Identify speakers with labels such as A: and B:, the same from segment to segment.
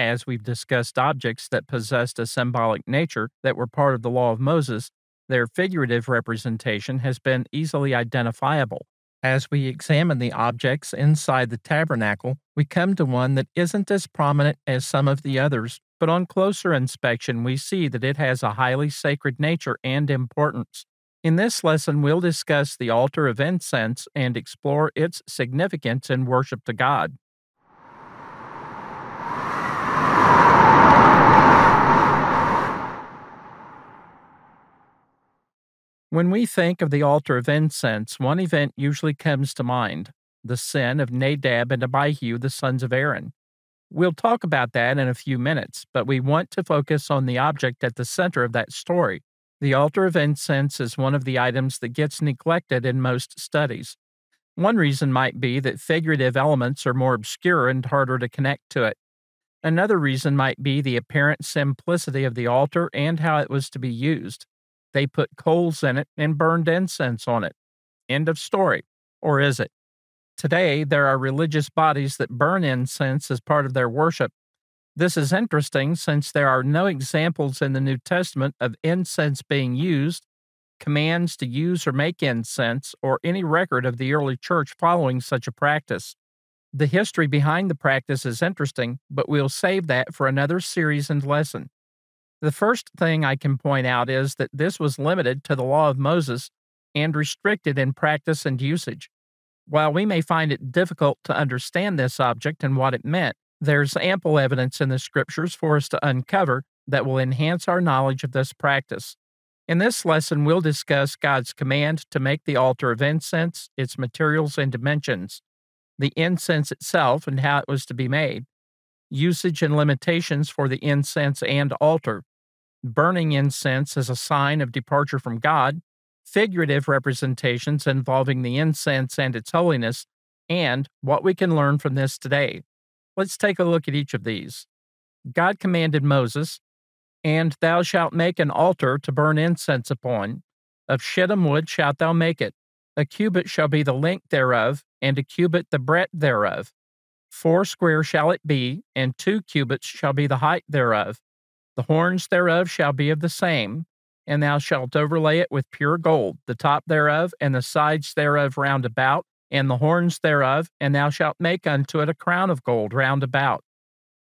A: as we've discussed objects that possessed a symbolic nature that were part of the law of Moses, their figurative representation has been easily identifiable. As we examine the objects inside the tabernacle, we come to one that isn't as prominent as some of the others, but on closer inspection, we see that it has a highly sacred nature and importance. In this lesson, we'll discuss the altar of incense and explore its significance in worship to God. When we think of the altar of incense, one event usually comes to mind the sin of Nadab and Abihu, the sons of Aaron. We'll talk about that in a few minutes, but we want to focus on the object at the center of that story. The altar of incense is one of the items that gets neglected in most studies. One reason might be that figurative elements are more obscure and harder to connect to it. Another reason might be the apparent simplicity of the altar and how it was to be used. They put coals in it and burned incense on it. End of story. Or is it? Today, there are religious bodies that burn incense as part of their worship. This is interesting since there are no examples in the New Testament of incense being used, commands to use or make incense, or any record of the early church following such a practice. The history behind the practice is interesting, but we'll save that for another series and lesson. The first thing I can point out is that this was limited to the law of Moses and restricted in practice and usage. While we may find it difficult to understand this object and what it meant, there's ample evidence in the scriptures for us to uncover that will enhance our knowledge of this practice. In this lesson, we'll discuss God's command to make the altar of incense, its materials and dimensions, the incense itself and how it was to be made, usage and limitations for the incense and altar, burning incense as a sign of departure from God, figurative representations involving the incense and its holiness, and what we can learn from this today. Let's take a look at each of these. God commanded Moses, And thou shalt make an altar to burn incense upon. Of shittim wood shalt thou make it. A cubit shall be the length thereof, and a cubit the breadth thereof. Four square shall it be, and two cubits shall be the height thereof. The horns thereof shall be of the same, and thou shalt overlay it with pure gold, the top thereof, and the sides thereof round about, and the horns thereof, and thou shalt make unto it a crown of gold round about.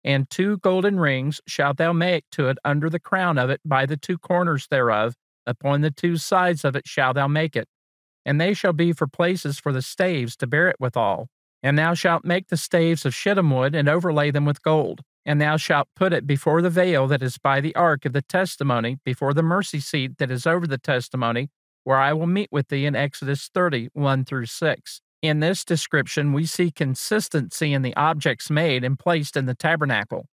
A: And two golden rings shalt thou make to it under the crown of it by the two corners thereof, upon the two sides of it shalt thou make it. And they shall be for places for the staves to bear it withal. And thou shalt make the staves of shittim wood, and overlay them with gold and thou shalt put it before the veil that is by the ark of the testimony, before the mercy seat that is over the testimony, where I will meet with thee in Exodus 30, 1 through 6. In this description, we see consistency in the objects made and placed in the tabernacle.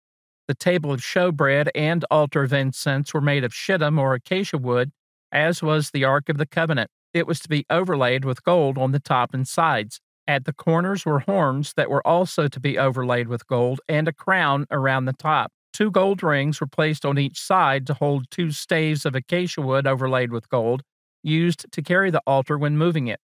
A: The table of showbread and altar of incense were made of shittim or acacia wood, as was the Ark of the Covenant. It was to be overlaid with gold on the top and sides. At the corners were horns that were also to be overlaid with gold, and a crown around the top. Two gold rings were placed on each side to hold two staves of acacia wood overlaid with gold, used to carry the altar when moving it.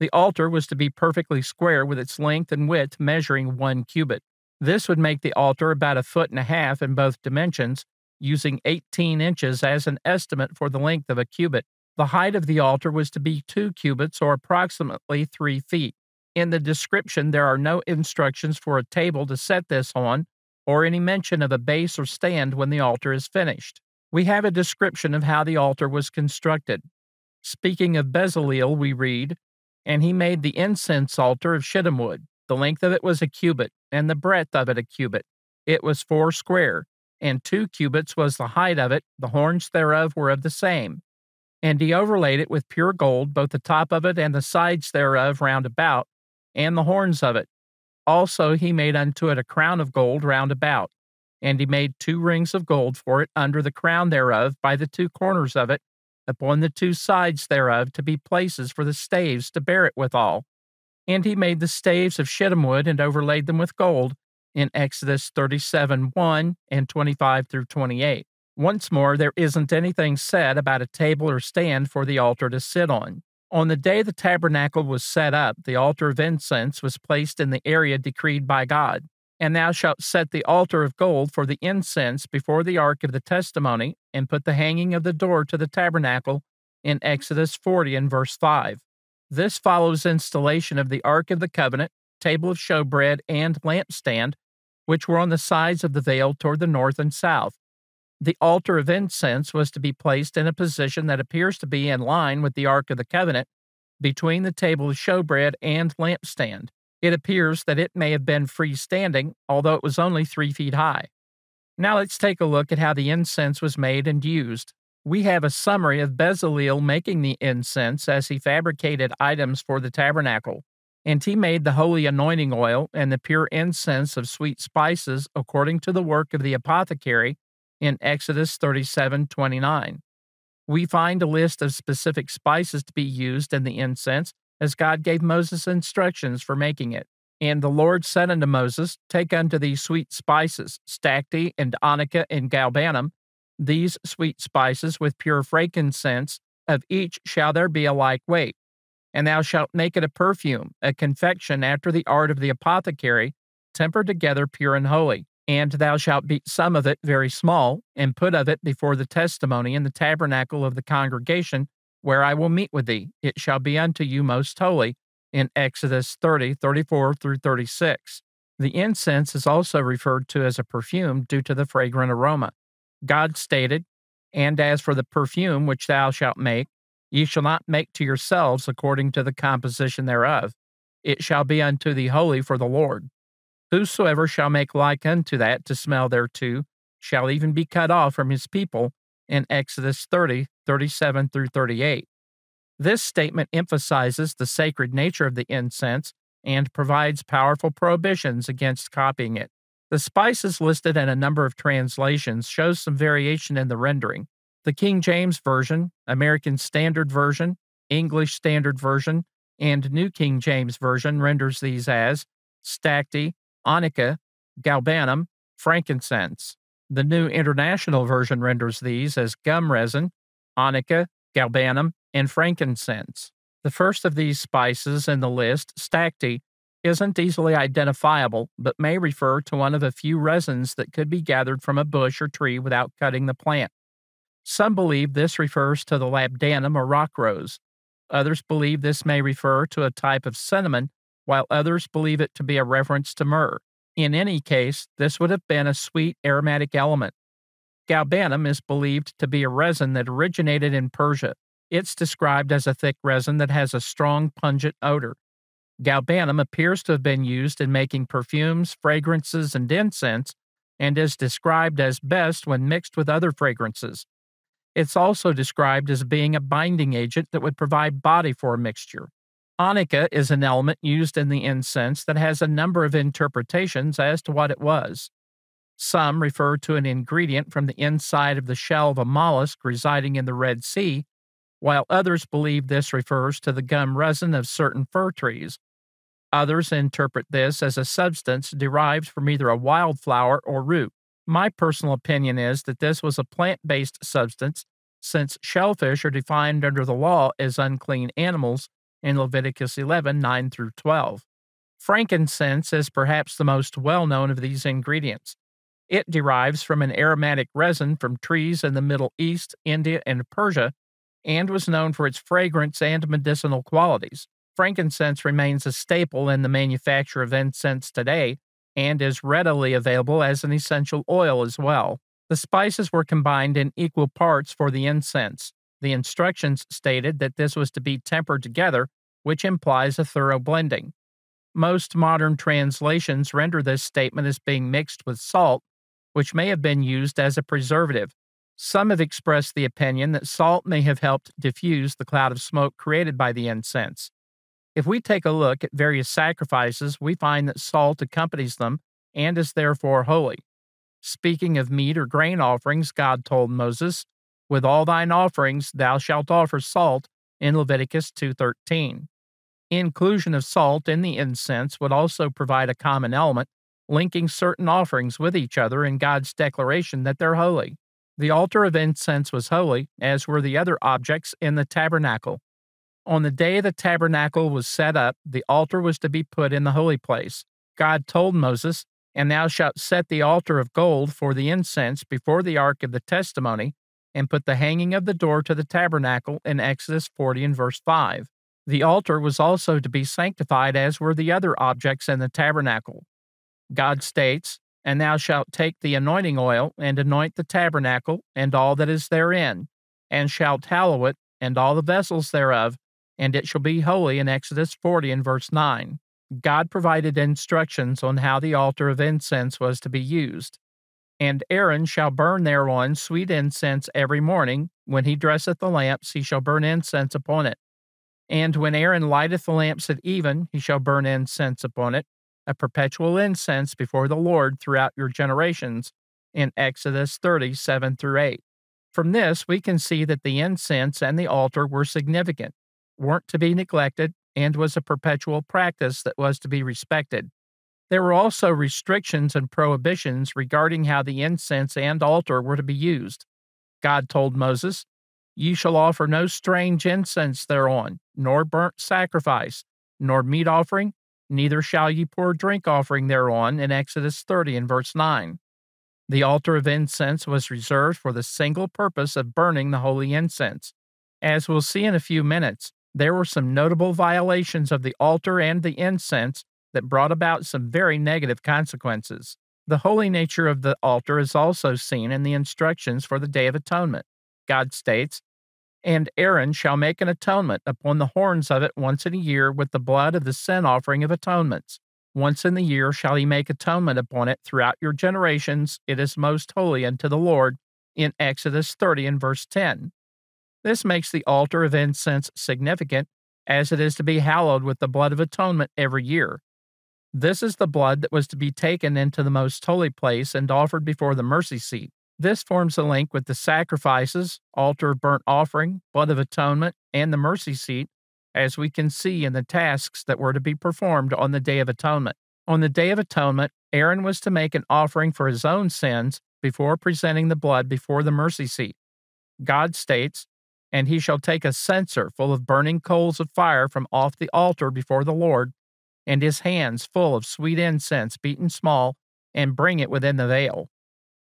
A: The altar was to be perfectly square with its length and width measuring one cubit. This would make the altar about a foot and a half in both dimensions, using 18 inches as an estimate for the length of a cubit. The height of the altar was to be two cubits or approximately three feet. In the description, there are no instructions for a table to set this on, or any mention of a base or stand when the altar is finished. We have a description of how the altar was constructed. Speaking of Bezaleel, we read, And he made the incense altar of shittim wood. The length of it was a cubit, and the breadth of it a cubit. It was four square, and two cubits was the height of it. The horns thereof were of the same. And he overlaid it with pure gold, both the top of it and the sides thereof round about, and the horns of it. Also, he made unto it a crown of gold round about, and he made two rings of gold for it under the crown thereof by the two corners of it, upon the two sides thereof to be places for the staves to bear it withal. And he made the staves of shittim wood and overlaid them with gold in Exodus 37 1 and 25 through 28. Once more, there isn't anything said about a table or stand for the altar to sit on. On the day the tabernacle was set up, the altar of incense was placed in the area decreed by God, And thou shalt set the altar of gold for the incense before the ark of the testimony, and put the hanging of the door to the tabernacle in Exodus 40 and verse 5. This follows installation of the ark of the covenant, table of showbread, and lampstand, which were on the sides of the veil toward the north and south. The altar of incense was to be placed in a position that appears to be in line with the ark of the covenant between the table of showbread and lampstand. It appears that it may have been freestanding, although it was only three feet high. Now let's take a look at how the incense was made and used. We have a summary of Bezaleel making the incense as he fabricated items for the tabernacle. And he made the holy anointing oil and the pure incense of sweet spices according to the work of the apothecary in Exodus 37 29 we find a list of specific spices to be used in the incense as God gave Moses instructions for making it. And the Lord said unto Moses, Take unto thee sweet spices, stacte and onycha and galbanum, these sweet spices with pure frankincense, of each shall there be a like weight. And thou shalt make it a perfume, a confection after the art of the apothecary, tempered together pure and holy. And thou shalt beat some of it very small, and put of it before the testimony in the tabernacle of the congregation, where I will meet with thee. It shall be unto you most holy. In Exodus 30, 34 through 36. The incense is also referred to as a perfume due to the fragrant aroma. God stated, And as for the perfume which thou shalt make, ye shall not make to yourselves according to the composition thereof. It shall be unto thee holy for the Lord. Whosoever shall make like unto that to smell thereto shall even be cut off from his people in Exodus 30, 37 through 38. This statement emphasizes the sacred nature of the incense and provides powerful prohibitions against copying it. The spices listed in a number of translations shows some variation in the rendering. The King James Version, American Standard Version, English Standard Version, and New King James Version renders these as stacte, onycha, galbanum, frankincense. The New International Version renders these as gum resin, onycha, galbanum, and frankincense. The first of these spices in the list, stacte, isn't easily identifiable, but may refer to one of a few resins that could be gathered from a bush or tree without cutting the plant. Some believe this refers to the labdanum or rock rose. Others believe this may refer to a type of cinnamon while others believe it to be a reference to myrrh. In any case, this would have been a sweet aromatic element. Galbanum is believed to be a resin that originated in Persia. It's described as a thick resin that has a strong pungent odor. Galbanum appears to have been used in making perfumes, fragrances, and incense, and is described as best when mixed with other fragrances. It's also described as being a binding agent that would provide body for a mixture. Onycha is an element used in the incense that has a number of interpretations as to what it was. Some refer to an ingredient from the inside of the shell of a mollusk residing in the Red Sea, while others believe this refers to the gum resin of certain fir trees. Others interpret this as a substance derived from either a wildflower or root. My personal opinion is that this was a plant based substance, since shellfish are defined under the law as unclean animals in Leviticus 11 9 through 12. Frankincense is perhaps the most well known of these ingredients. It derives from an aromatic resin from trees in the Middle East, India, and Persia, and was known for its fragrance and medicinal qualities. Frankincense remains a staple in the manufacture of incense today and is readily available as an essential oil as well. The spices were combined in equal parts for the incense. The instructions stated that this was to be tempered together, which implies a thorough blending. Most modern translations render this statement as being mixed with salt, which may have been used as a preservative. Some have expressed the opinion that salt may have helped diffuse the cloud of smoke created by the incense. If we take a look at various sacrifices, we find that salt accompanies them and is therefore holy. Speaking of meat or grain offerings, God told Moses, with all thine offerings thou shalt offer salt in Leviticus 2:13. Inclusion of salt in the incense would also provide a common element linking certain offerings with each other in God's declaration that they're holy. The altar of incense was holy, as were the other objects in the tabernacle. On the day the tabernacle was set up, the altar was to be put in the holy place. God told Moses, And thou shalt set the altar of gold for the incense before the ark of the testimony, and put the hanging of the door to the tabernacle in Exodus 40 and verse 5. The altar was also to be sanctified as were the other objects in the tabernacle. God states, And thou shalt take the anointing oil, and anoint the tabernacle, and all that is therein, and shalt hallow it, and all the vessels thereof, and it shall be holy in Exodus 40 and verse 9. God provided instructions on how the altar of incense was to be used. And Aaron shall burn thereon sweet incense every morning. When he dresseth the lamps, he shall burn incense upon it. And when Aaron lighteth the lamps at even, he shall burn incense upon it, a perpetual incense before the Lord throughout your generations. In Exodus 37 through 8. From this, we can see that the incense and the altar were significant, weren't to be neglected, and was a perpetual practice that was to be respected. There were also restrictions and prohibitions regarding how the incense and altar were to be used. God told Moses, Ye shall offer no strange incense thereon, nor burnt sacrifice, nor meat offering, neither shall ye pour drink offering thereon, in Exodus 30 and verse 9. The altar of incense was reserved for the single purpose of burning the holy incense. As we'll see in a few minutes, there were some notable violations of the altar and the incense that brought about some very negative consequences. The holy nature of the altar is also seen in the instructions for the Day of Atonement. God states, And Aaron shall make an atonement upon the horns of it once in a year with the blood of the sin offering of atonements. Once in the year shall he make atonement upon it throughout your generations. It is most holy unto the Lord. In Exodus 30 and verse 10. This makes the altar of incense significant, as it is to be hallowed with the blood of atonement every year. This is the blood that was to be taken into the most holy place and offered before the mercy seat. This forms a link with the sacrifices, altar of burnt offering, blood of atonement, and the mercy seat, as we can see in the tasks that were to be performed on the Day of Atonement. On the Day of Atonement, Aaron was to make an offering for his own sins before presenting the blood before the mercy seat. God states, and he shall take a censer full of burning coals of fire from off the altar before the Lord, and his hands full of sweet incense beaten small, and bring it within the veil.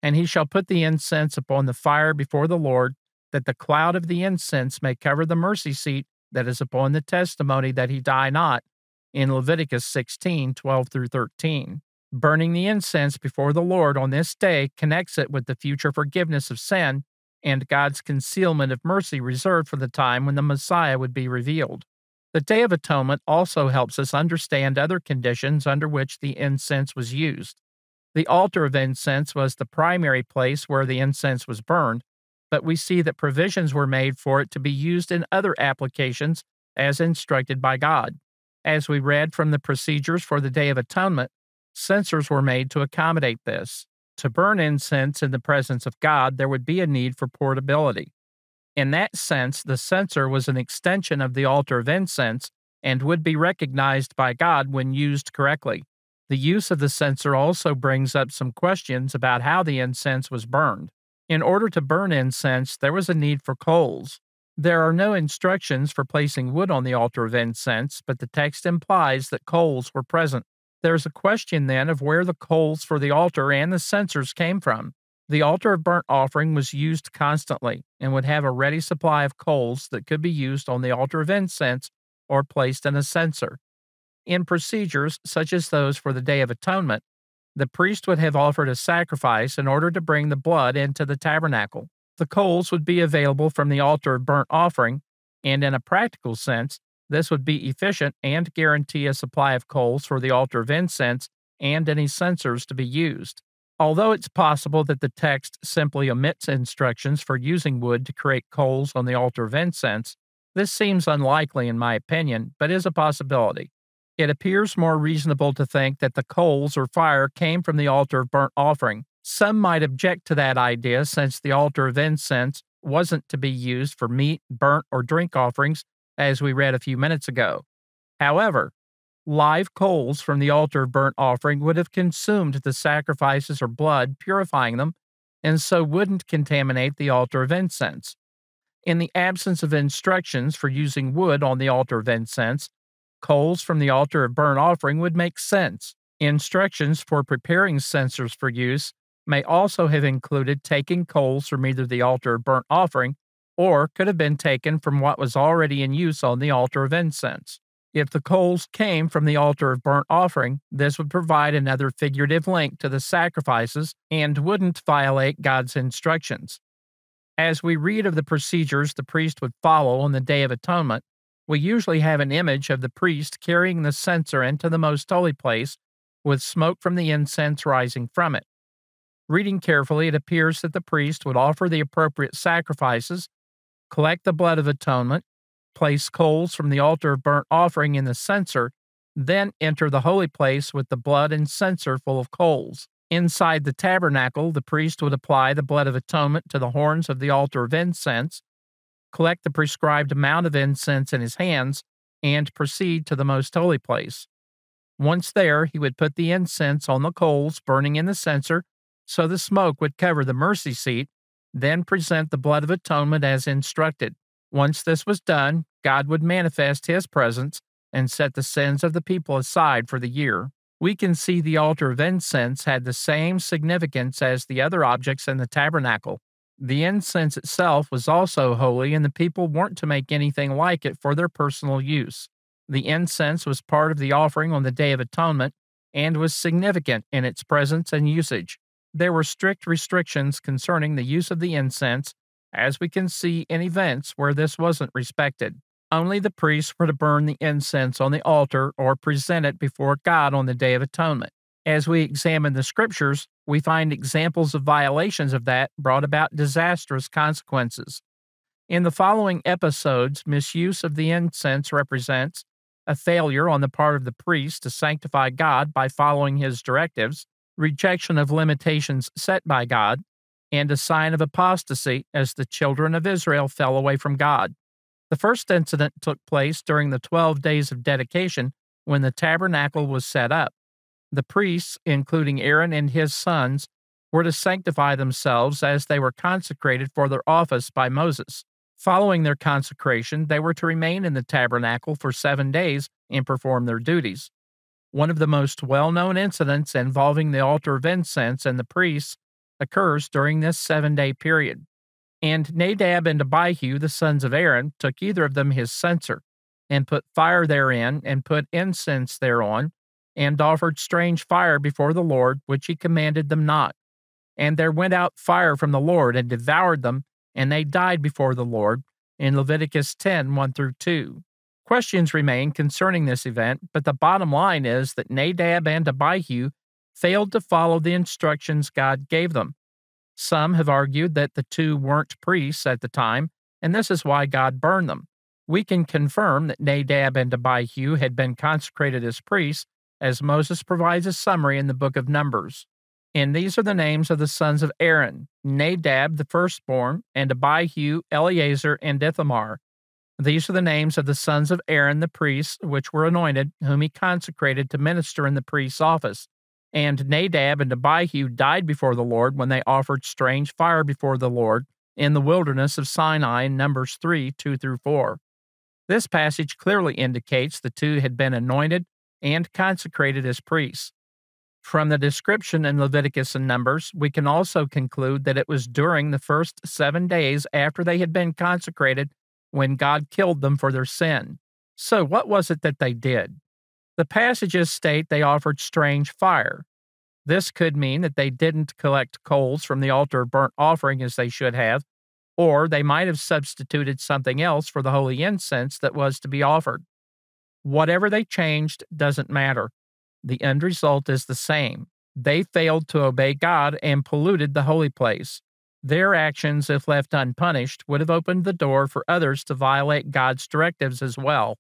A: And he shall put the incense upon the fire before the Lord, that the cloud of the incense may cover the mercy seat that is upon the testimony that he die not, in Leviticus 16 12 through 13. Burning the incense before the Lord on this day connects it with the future forgiveness of sin and God's concealment of mercy reserved for the time when the Messiah would be revealed. The Day of Atonement also helps us understand other conditions under which the incense was used. The altar of incense was the primary place where the incense was burned, but we see that provisions were made for it to be used in other applications as instructed by God. As we read from the procedures for the Day of Atonement, censers were made to accommodate this. To burn incense in the presence of God, there would be a need for portability. In that sense, the censer was an extension of the altar of incense and would be recognized by God when used correctly. The use of the censer also brings up some questions about how the incense was burned. In order to burn incense, there was a need for coals. There are no instructions for placing wood on the altar of incense, but the text implies that coals were present. There's a question then of where the coals for the altar and the censers came from. The altar of burnt offering was used constantly and would have a ready supply of coals that could be used on the altar of incense or placed in a censer. In procedures such as those for the Day of Atonement, the priest would have offered a sacrifice in order to bring the blood into the tabernacle. The coals would be available from the altar of burnt offering, and in a practical sense, this would be efficient and guarantee a supply of coals for the altar of incense and any censers to be used. Although it's possible that the text simply omits instructions for using wood to create coals on the altar of incense, this seems unlikely in my opinion, but is a possibility. It appears more reasonable to think that the coals or fire came from the altar of burnt offering. Some might object to that idea since the altar of incense wasn't to be used for meat, burnt, or drink offerings, as we read a few minutes ago. However, live coals from the altar of burnt offering would have consumed the sacrifices or blood, purifying them, and so wouldn't contaminate the altar of incense. In the absence of instructions for using wood on the altar of incense, coals from the altar of burnt offering would make sense. Instructions for preparing censers for use may also have included taking coals from either the altar of burnt offering or could have been taken from what was already in use on the altar of incense. If the coals came from the altar of burnt offering, this would provide another figurative link to the sacrifices and wouldn't violate God's instructions. As we read of the procedures the priest would follow on the Day of Atonement, we usually have an image of the priest carrying the censer into the most holy place with smoke from the incense rising from it. Reading carefully, it appears that the priest would offer the appropriate sacrifices, collect the blood of atonement, place coals from the altar of burnt offering in the censer, then enter the holy place with the blood and censer full of coals. Inside the tabernacle, the priest would apply the blood of atonement to the horns of the altar of incense, collect the prescribed amount of incense in his hands, and proceed to the most holy place. Once there, he would put the incense on the coals burning in the censer so the smoke would cover the mercy seat, then present the blood of atonement as instructed. Once this was done, God would manifest his presence and set the sins of the people aside for the year. We can see the altar of incense had the same significance as the other objects in the tabernacle. The incense itself was also holy, and the people weren't to make anything like it for their personal use. The incense was part of the offering on the Day of Atonement and was significant in its presence and usage. There were strict restrictions concerning the use of the incense as we can see in events where this wasn't respected. Only the priests were to burn the incense on the altar or present it before God on the Day of Atonement. As we examine the scriptures, we find examples of violations of that brought about disastrous consequences. In the following episodes, misuse of the incense represents a failure on the part of the priest to sanctify God by following his directives, rejection of limitations set by God, and a sign of apostasy as the children of Israel fell away from God. The first incident took place during the 12 days of dedication when the tabernacle was set up. The priests, including Aaron and his sons, were to sanctify themselves as they were consecrated for their office by Moses. Following their consecration, they were to remain in the tabernacle for seven days and perform their duties. One of the most well known incidents involving the altar of incense and the priests occurs during this seven day period. And Nadab and Abihu, the sons of Aaron, took either of them his censer, and put fire therein, and put incense thereon, and offered strange fire before the Lord, which he commanded them not. And there went out fire from the Lord, and devoured them, and they died before the Lord. In Leviticus 10 1 through 2. Questions remain concerning this event, but the bottom line is that Nadab and Abihu failed to follow the instructions God gave them. Some have argued that the two weren't priests at the time, and this is why God burned them. We can confirm that Nadab and Abihu had been consecrated as priests, as Moses provides a summary in the book of Numbers. And these are the names of the sons of Aaron Nadab, the firstborn, and Abihu, Eleazar, and Ithamar. These are the names of the sons of Aaron the priests, which were anointed, whom he consecrated to minister in the priest's office. And Nadab and Abihu died before the Lord when they offered strange fire before the Lord in the wilderness of Sinai in Numbers 3 2 through 4. This passage clearly indicates the two had been anointed and consecrated as priests. From the description in Leviticus and Numbers, we can also conclude that it was during the first seven days after they had been consecrated when God killed them for their sin. So, what was it that they did? The passages state they offered strange fire. This could mean that they didn't collect coals from the altar of burnt offering as they should have, or they might have substituted something else for the holy incense that was to be offered. Whatever they changed doesn't matter. The end result is the same. They failed to obey God and polluted the holy place. Their actions, if left unpunished, would have opened the door for others to violate God's directives as well.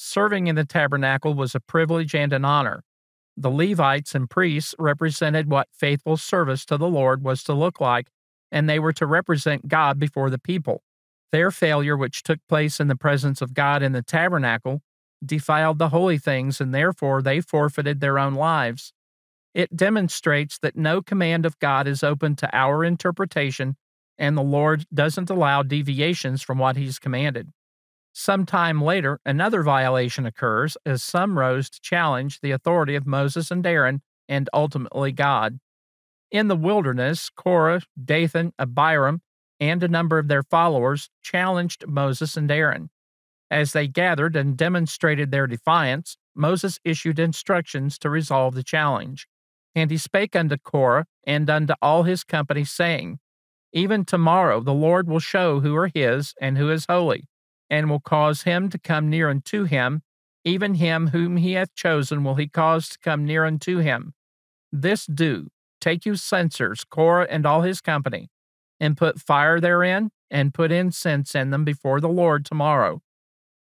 A: Serving in the tabernacle was a privilege and an honor. The Levites and priests represented what faithful service to the Lord was to look like, and they were to represent God before the people. Their failure, which took place in the presence of God in the tabernacle, defiled the holy things, and therefore they forfeited their own lives. It demonstrates that no command of God is open to our interpretation, and the Lord doesn't allow deviations from what He's commanded. Some time later, another violation occurs as some rose to challenge the authority of Moses and Aaron and ultimately God. In the wilderness, Korah, Dathan, Abiram, and a number of their followers challenged Moses and Aaron. As they gathered and demonstrated their defiance, Moses issued instructions to resolve the challenge. And he spake unto Korah and unto all his company, saying, Even tomorrow the Lord will show who are his and who is holy, and will cause him to come near unto him, even him whom he hath chosen will he cause to come near unto him. This do, take you censers, Korah and all his company, and put fire therein, and put incense in them before the Lord tomorrow.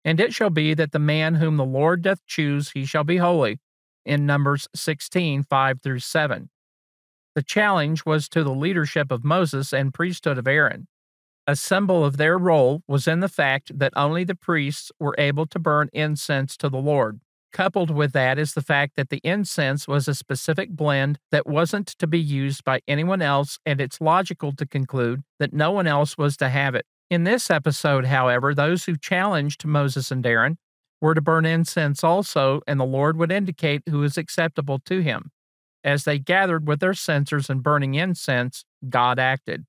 A: And it shall be that the man whom the Lord doth choose, he shall be holy. In Numbers 16, 5 through 7. The challenge was to the leadership of Moses and priesthood of Aaron. A symbol of their role was in the fact that only the priests were able to burn incense to the Lord. Coupled with that is the fact that the incense was a specific blend that wasn't to be used by anyone else, and it's logical to conclude that no one else was to have it. In this episode, however, those who challenged Moses and Aaron were to burn incense also, and the Lord would indicate who is acceptable to him. As they gathered with their censers and burning incense, God acted.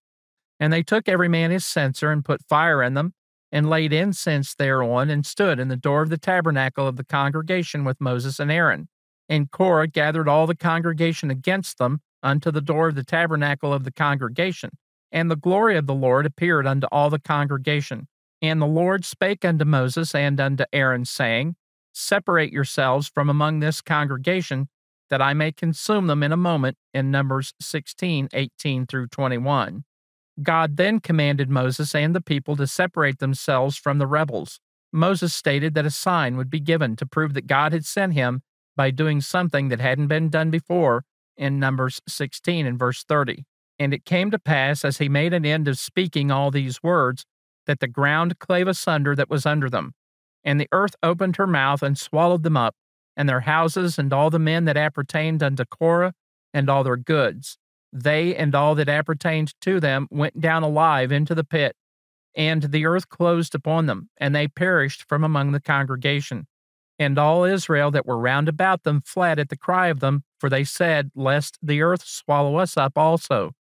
A: And they took every man his censer and put fire in them, and laid incense thereon, and stood in the door of the tabernacle of the congregation with Moses and Aaron. And Korah gathered all the congregation against them unto the door of the tabernacle of the congregation. And the glory of the Lord appeared unto all the congregation. And the Lord spake unto Moses and unto Aaron, saying, Separate yourselves from among this congregation, that I may consume them in a moment. In Numbers 16, 18 through 21. God then commanded Moses and the people to separate themselves from the rebels. Moses stated that a sign would be given to prove that God had sent him by doing something that hadn't been done before in Numbers 16 and verse 30. And it came to pass, as he made an end of speaking all these words, that the ground clave asunder that was under them, and the earth opened her mouth and swallowed them up, and their houses, and all the men that appertained unto Korah, and all their goods they and all that appertained to them went down alive into the pit, and the earth closed upon them, and they perished from among the congregation. And all Israel that were round about them fled at the cry of them, for they said, Lest the earth swallow us up also.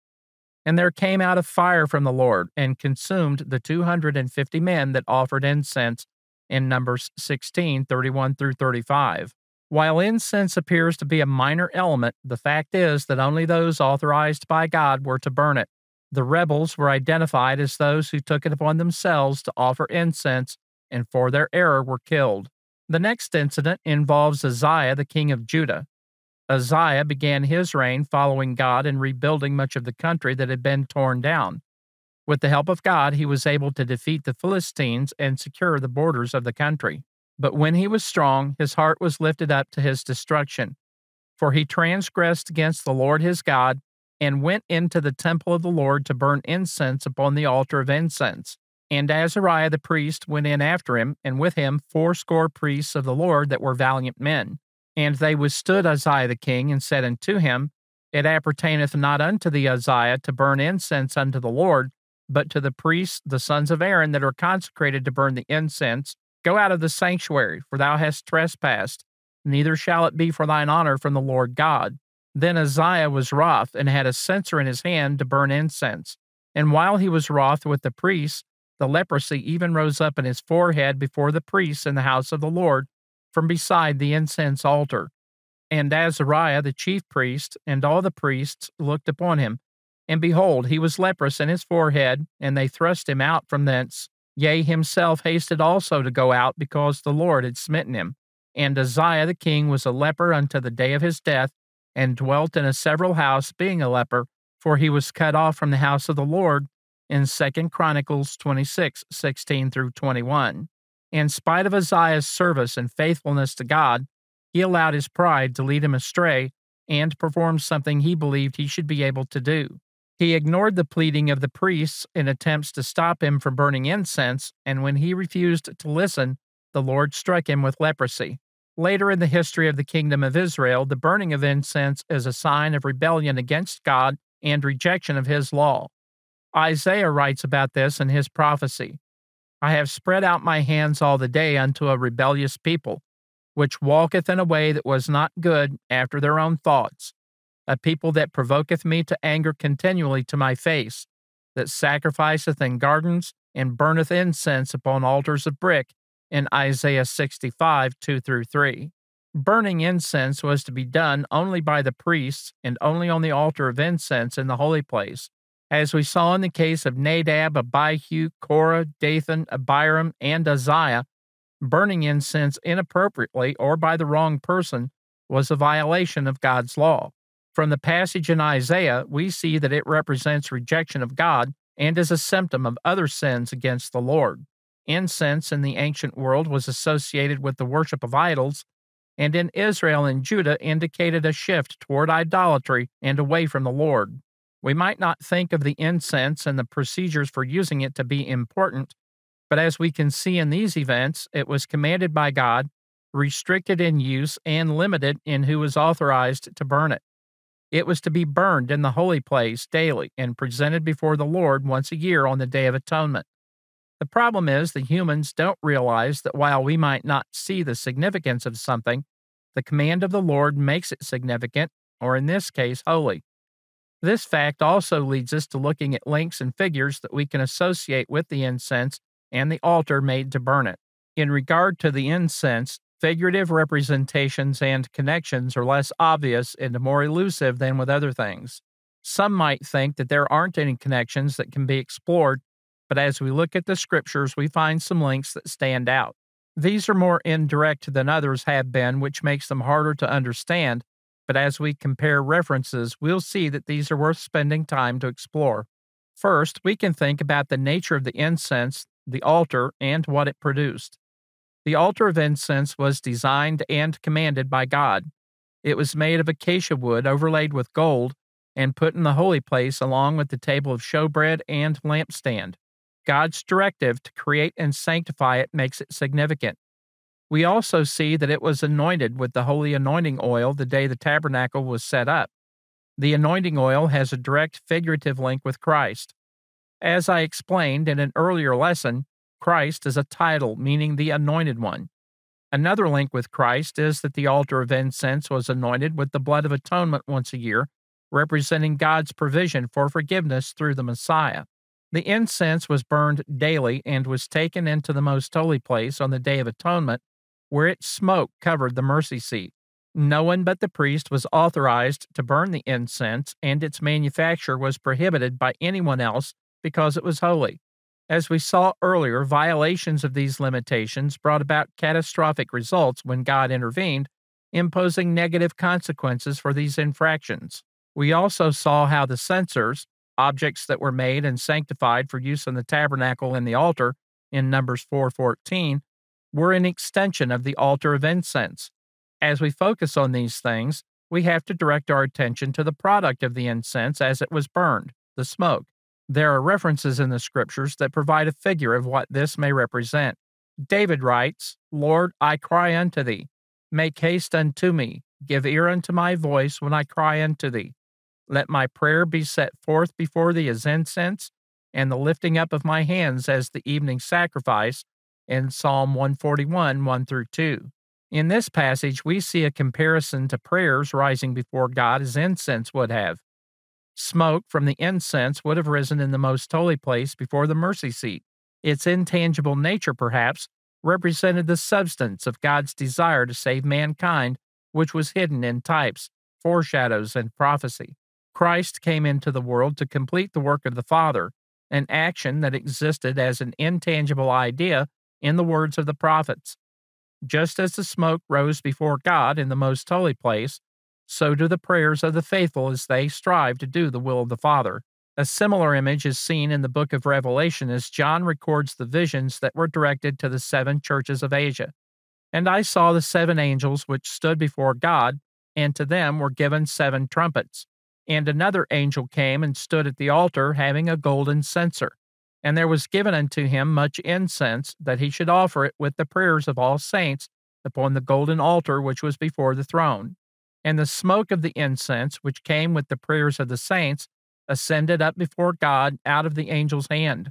A: And there came out a fire from the Lord, and consumed the two hundred and fifty men that offered incense, in Numbers 16 31 through 35. While incense appears to be a minor element, the fact is that only those authorized by God were to burn it. The rebels were identified as those who took it upon themselves to offer incense and for their error were killed. The next incident involves Uzziah, the king of Judah. Uzziah began his reign following God and rebuilding much of the country that had been torn down. With the help of God, he was able to defeat the Philistines and secure the borders of the country. But when he was strong, his heart was lifted up to his destruction. For he transgressed against the Lord his God, and went into the temple of the Lord to burn incense upon the altar of incense. And Azariah the priest went in after him, and with him fourscore priests of the Lord that were valiant men. And they withstood Uzziah the king, and said unto him, It appertaineth not unto thee, Uzziah, to burn incense unto the Lord, but to the priests, the sons of Aaron, that are consecrated to burn the incense, Go out of the sanctuary, for thou hast trespassed, neither shall it be for thine honor from the Lord God. Then Uzziah was wroth, and had a censer in his hand to burn incense. And while he was wroth with the priests, the leprosy even rose up in his forehead before the priests in the house of the Lord from beside the incense altar. And Azariah the chief priest and all the priests looked upon him. And behold, he was leprous in his forehead, and they thrust him out from thence Yea, himself hasted also to go out because the Lord had smitten him. And Uzziah the king was a leper unto the day of his death, and dwelt in a several house, being a leper, for he was cut off from the house of the Lord in Second Chronicles 26, 16 through 21. In spite of Uzziah's service and faithfulness to God, he allowed his pride to lead him astray and performed something he believed he should be able to do. He ignored the pleading of the priests in attempts to stop him from burning incense, and when he refused to listen, the Lord struck him with leprosy. Later in the history of the kingdom of Israel, the burning of incense is a sign of rebellion against God and rejection of his law. Isaiah writes about this in his prophecy. I have spread out my hands all the day unto a rebellious people, which walketh in a way that was not good after their own thoughts, a people that provoketh me to anger continually to my face, that sacrificeth in gardens and burneth incense upon altars of brick, in Isaiah 65 2 through 3. Burning incense was to be done only by the priests and only on the altar of incense in the holy place. As we saw in the case of Nadab, Abihu, Korah, Dathan, Abiram, and Uzziah, burning incense inappropriately or by the wrong person was a violation of God's law. From the passage in Isaiah, we see that it represents rejection of God and is a symptom of other sins against the Lord. Incense in the ancient world was associated with the worship of idols, and in Israel and Judah indicated a shift toward idolatry and away from the Lord. We might not think of the incense and the procedures for using it to be important, but as we can see in these events, it was commanded by God, restricted in use, and limited in who was authorized to burn it. It was to be burned in the holy place daily and presented before the Lord once a year on the Day of Atonement. The problem is the humans don't realize that while we might not see the significance of something, the command of the Lord makes it significant, or in this case, holy. This fact also leads us to looking at links and figures that we can associate with the incense and the altar made to burn it. In regard to the incense, figurative representations and connections are less obvious and more elusive than with other things. Some might think that there aren't any connections that can be explored, but as we look at the scriptures, we find some links that stand out. These are more indirect than others have been, which makes them harder to understand, but as we compare references, we'll see that these are worth spending time to explore. First, we can think about the nature of the incense the altar, and what it produced. The altar of incense was designed and commanded by God. It was made of acacia wood overlaid with gold and put in the holy place along with the table of showbread and lampstand. God's directive to create and sanctify it makes it significant. We also see that it was anointed with the holy anointing oil the day the tabernacle was set up. The anointing oil has a direct figurative link with Christ. As I explained in an earlier lesson, Christ is a title meaning the anointed one. Another link with Christ is that the altar of incense was anointed with the blood of atonement once a year, representing God's provision for forgiveness through the Messiah. The incense was burned daily and was taken into the most holy place on the Day of Atonement, where its smoke covered the mercy seat. No one but the priest was authorized to burn the incense, and its manufacture was prohibited by anyone else because it was holy. As we saw earlier, violations of these limitations brought about catastrophic results when God intervened, imposing negative consequences for these infractions. We also saw how the censers, objects that were made and sanctified for use in the tabernacle and the altar in Numbers 4:14, were an extension of the altar of incense. As we focus on these things, we have to direct our attention to the product of the incense as it was burned, the smoke. There are references in the scriptures that provide a figure of what this may represent. David writes, Lord, I cry unto thee. Make haste unto me. Give ear unto my voice when I cry unto thee. Let my prayer be set forth before thee as incense, and the lifting up of my hands as the evening sacrifice, in Psalm 141, 1 through 2. In this passage, we see a comparison to prayers rising before God as incense would have. Smoke from the incense would have risen in the most holy place before the mercy seat. Its intangible nature, perhaps, represented the substance of God's desire to save mankind, which was hidden in types, foreshadows, and prophecy. Christ came into the world to complete the work of the Father, an action that existed as an intangible idea in the words of the prophets. Just as the smoke rose before God in the most holy place, so do the prayers of the faithful as they strive to do the will of the Father. A similar image is seen in the book of Revelation as John records the visions that were directed to the seven churches of Asia. And I saw the seven angels which stood before God, and to them were given seven trumpets. And another angel came and stood at the altar, having a golden censer. And there was given unto him much incense, that he should offer it with the prayers of all saints upon the golden altar which was before the throne. And the smoke of the incense, which came with the prayers of the saints, ascended up before God out of the angel's hand.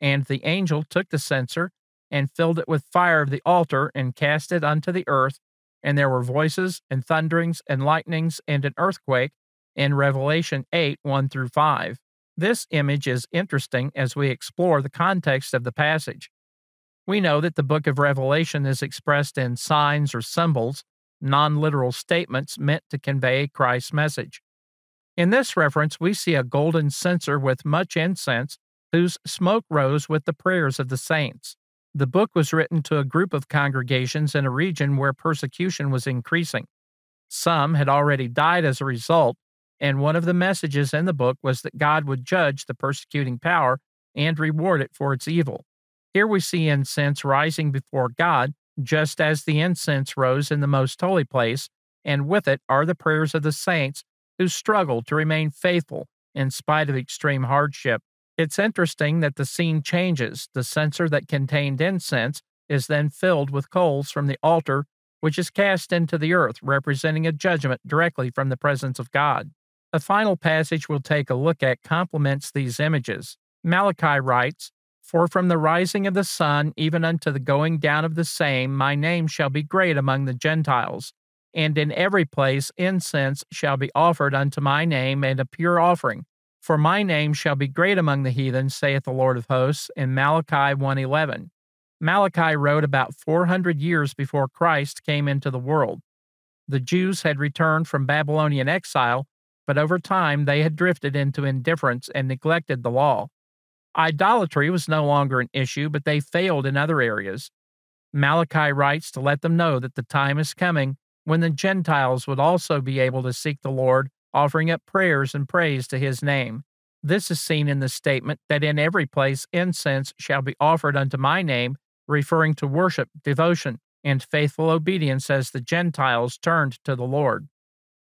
A: And the angel took the censer and filled it with fire of the altar and cast it unto the earth. And there were voices and thunderings and lightnings and an earthquake in Revelation 8 1 through 5. This image is interesting as we explore the context of the passage. We know that the book of Revelation is expressed in signs or symbols, non literal statements meant to convey Christ's message. In this reference, we see a golden censer with much incense, whose smoke rose with the prayers of the saints. The book was written to a group of congregations in a region where persecution was increasing. Some had already died as a result, and one of the messages in the book was that God would judge the persecuting power and reward it for its evil. Here we see incense rising before God, just as the incense rose in the most holy place, and with it are the prayers of the saints who struggle to remain faithful in spite of extreme hardship. It's interesting that the scene changes. The censer that contained incense is then filled with coals from the altar, which is cast into the earth, representing a judgment directly from the presence of God. The final passage we'll take a look at complements these images. Malachi writes, For from the rising of the sun even unto the going down of the same, my name shall be great among the Gentiles. And in every place incense shall be offered unto my name, and a pure offering. For my name shall be great among the heathen, saith the Lord of hosts, in Malachi 1:11. Malachi wrote about 400 years before Christ came into the world. The Jews had returned from Babylonian exile but over time they had drifted into indifference and neglected the law. Idolatry was no longer an issue, but they failed in other areas. Malachi writes to let them know that the time is coming when the Gentiles would also be able to seek the Lord, offering up prayers and praise to his name. This is seen in the statement that in every place incense shall be offered unto my name, referring to worship, devotion, and faithful obedience as the Gentiles turned to the Lord.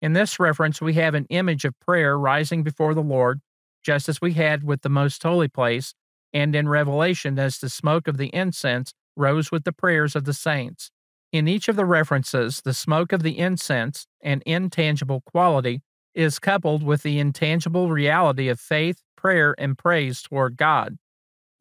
A: In this reference, we have an image of prayer rising before the Lord, just as we had with the most holy place, and in Revelation, as the smoke of the incense rose with the prayers of the saints. In each of the references, the smoke of the incense, an intangible quality, is coupled with the intangible reality of faith, prayer, and praise toward God.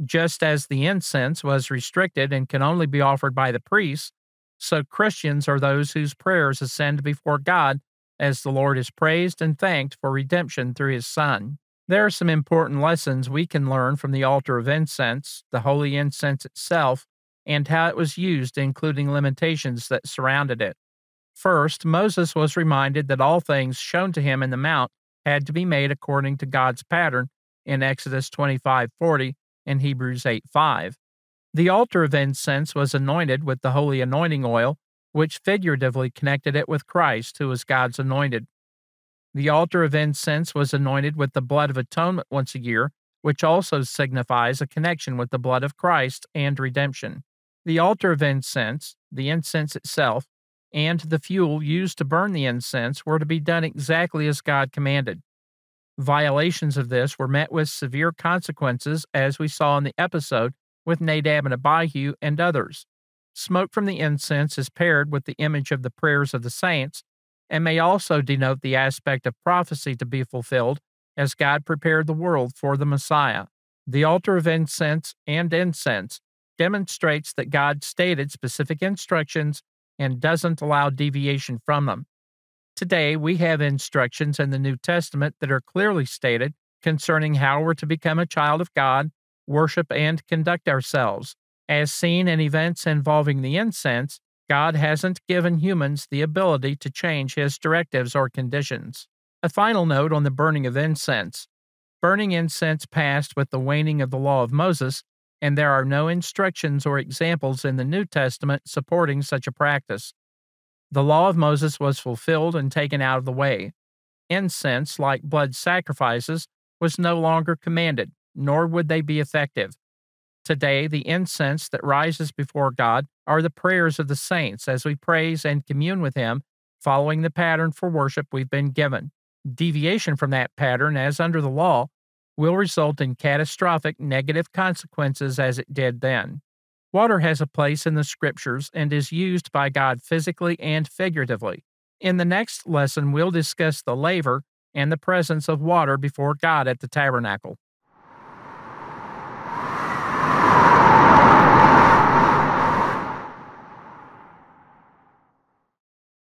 A: Just as the incense was restricted and can only be offered by the priests, so Christians are those whose prayers ascend before God as the Lord is praised and thanked for redemption through his Son. There are some important lessons we can learn from the altar of incense, the holy incense itself, and how it was used, including limitations that surrounded it. First, Moses was reminded that all things shown to him in the mount had to be made according to God's pattern in Exodus 25:40 and Hebrews 8:5. The altar of incense was anointed with the holy anointing oil which figuratively connected it with Christ, who was God's anointed. The altar of incense was anointed with the blood of atonement once a year, which also signifies a connection with the blood of Christ and redemption. The altar of incense, the incense itself, and the fuel used to burn the incense were to be done exactly as God commanded. Violations of this were met with severe consequences, as we saw in the episode with Nadab and Abihu and others. Smoke from the incense is paired with the image of the prayers of the saints and may also denote the aspect of prophecy to be fulfilled as God prepared the world for the Messiah. The altar of incense and incense demonstrates that God stated specific instructions and doesn't allow deviation from them. Today, we have instructions in the New Testament that are clearly stated concerning how we're to become a child of God, worship, and conduct ourselves. As seen in events involving the incense, God hasn't given humans the ability to change his directives or conditions. A final note on the burning of incense. Burning incense passed with the waning of the law of Moses, and there are no instructions or examples in the New Testament supporting such a practice. The law of Moses was fulfilled and taken out of the way. Incense, like blood sacrifices, was no longer commanded, nor would they be effective. Today, the incense that rises before God are the prayers of the saints as we praise and commune with Him, following the pattern for worship we've been given. Deviation from that pattern, as under the law, will result in catastrophic negative consequences as it did then. Water has a place in the scriptures and is used by God physically and figuratively. In the next lesson, we'll discuss the laver and the presence of water before God at the tabernacle.